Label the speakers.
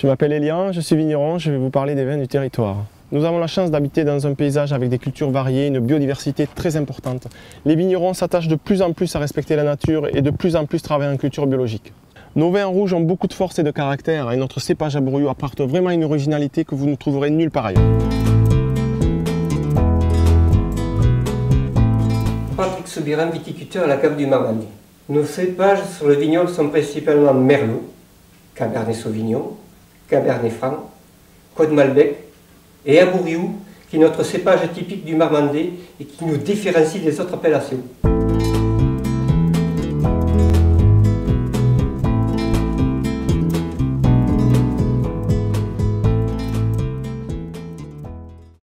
Speaker 1: Je m'appelle Elian, je suis vigneron, je vais vous parler des vins du territoire. Nous avons la chance d'habiter dans un paysage avec des cultures variées, une biodiversité très importante. Les vignerons s'attachent de plus en plus à respecter la nature et de plus en plus travaillent en culture biologique. Nos vins rouges ont beaucoup de force et de caractère et notre cépage à brouillot apporte vraiment une originalité que vous ne trouverez nulle part ailleurs.
Speaker 2: Patrick Soubiran, viticulteur à la cave du Marmande. Nos cépages sur le vignoble sont principalement Merlot, Cabernet Sauvignon, Cabernet Franc, Côte Malbec et Abouriou, qui est notre cépage typique du Marmandais et qui nous différencie des autres appellations.